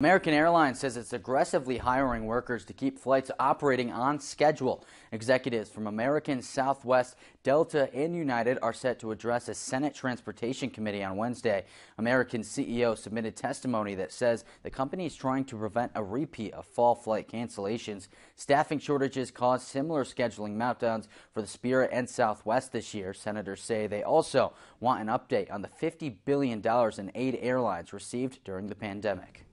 American Airlines says it's aggressively hiring workers to keep flights operating on schedule. Executives from American, Southwest, Delta, and United are set to address a Senate Transportation Committee on Wednesday. American CEO submitted testimony that says the company is trying to prevent a repeat of fall flight cancellations. Staffing shortages caused similar scheduling meltdowns for the Spirit and Southwest this year. Senators say they also want an update on the $50 billion in aid airlines received during the pandemic.